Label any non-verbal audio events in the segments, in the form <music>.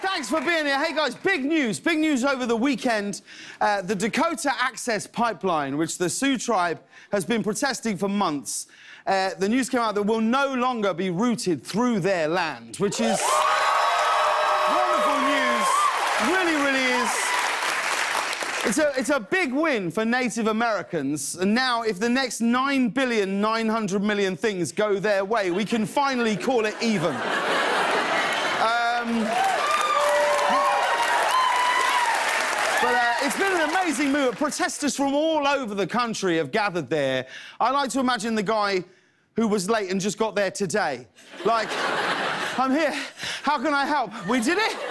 thanks for being here. Hey, guys, big news. Big news over the weekend. Uh, the Dakota Access Pipeline, which the Sioux Tribe has been protesting for months, uh, the news came out that will no longer be routed through their land, which is wonderful news. Really, really is. It's a, it's a big win for Native Americans. And now, if the next 9 billion, 900 million things go their way, we can finally call it even. Um, but uh, it's been an amazing move. Protesters from all over the country have gathered there. I like to imagine the guy who was late and just got there today. Like, <laughs> I'm here. How can I help? We did it? <laughs>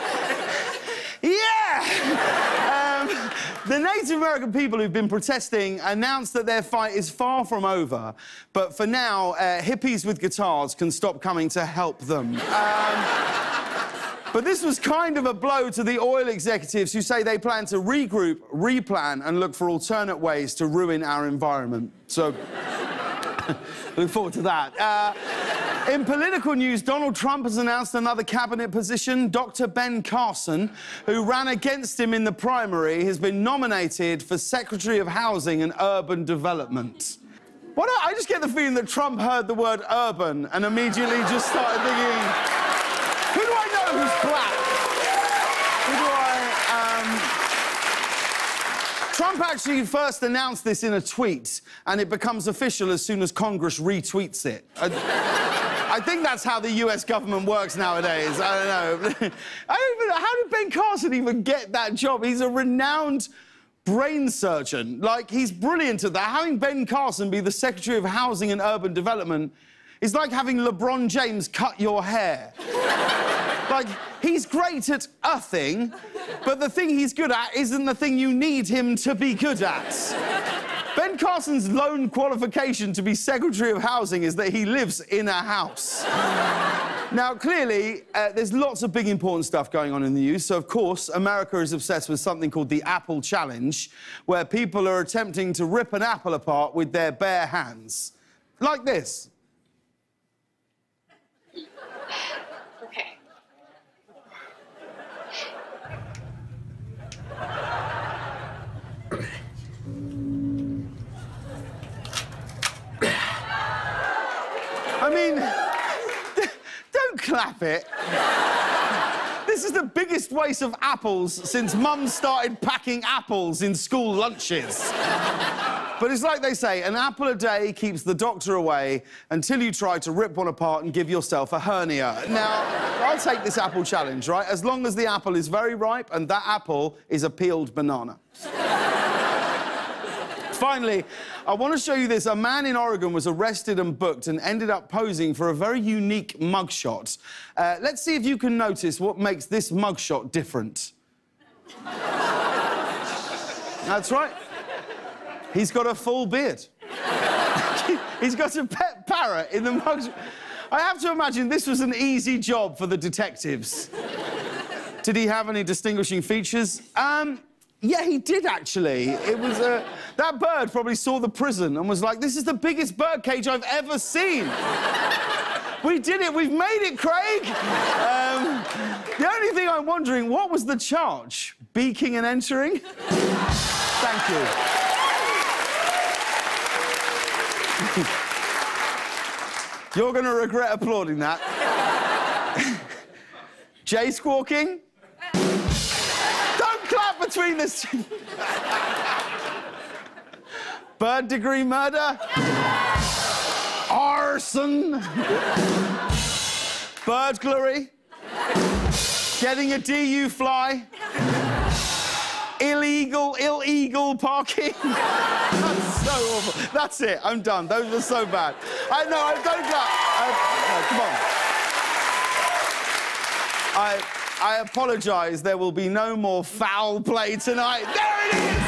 Yeah! Um, the Native American people who've been protesting announced that their fight is far from over, but for now, uh, hippies with guitars can stop coming to help them. Um, but this was kind of a blow to the oil executives who say they plan to regroup, replan, and look for alternate ways to ruin our environment. So, <laughs> look forward to that. Uh, in political news, Donald Trump has announced another cabinet position. Dr. Ben Carson, who ran against him in the primary, has been nominated for Secretary of Housing and Urban Development. Why don't I just get the feeling that Trump heard the word urban and immediately just started thinking, who do I know who's black? I, um... Trump actually first announced this in a tweet, and it becomes official as soon as Congress retweets it. I think that's how the US government works nowadays. I don't know. <laughs> I don't even, how did Ben Carson even get that job? He's a renowned brain surgeon. Like, he's brilliant at that. Having Ben Carson be the Secretary of Housing and Urban Development is like having LeBron James cut your hair. Like, he's great at a thing, but the thing he's good at isn't the thing you need him to be good at. Ben Carson's lone qualification to be Secretary of Housing is that he lives in a house. now, clearly, uh, there's lots of big important stuff going on in the news. So, of course, America is obsessed with something called the Apple Challenge, where people are attempting to rip an apple apart with their bare hands. Like this. I mean, don't clap it. this is the biggest waste of apples since Mum started packing apples in school lunches. But it's like they say, an apple a day keeps the doctor away until you try to rip one apart and give yourself a hernia. Now, I'll take this apple challenge, right? As long as the apple is very ripe and that apple is a peeled banana. Finally, I want to show you this. A man in Oregon was arrested and booked and ended up posing for a very unique mugshot. Uh, let's see if you can notice what makes this mugshot different. That's right. He's got a full beard. <laughs> He's got a pet parrot in the mugshot. I have to imagine this was an easy job for the detectives. Did he have any distinguishing features? Um, yeah, he did actually. It was a. Uh, that bird probably saw the prison and was like, "This is the biggest bird cage I've ever seen." we did it. We've made it, Craig. Um, the only thing I'm wondering, what was the charge? Beaking and entering? Thank you. You're going to regret applauding that. <laughs> Jay squawking? Between the two. Bird degree murder. Arson. Burglary. Getting a DU fly. Illegal, illegal parking. <laughs> That's so awful. That's it. I'm done. Those were so bad. I know. I don't. I, no, come on. I. I apologise. There will be no more foul play tonight. There it is!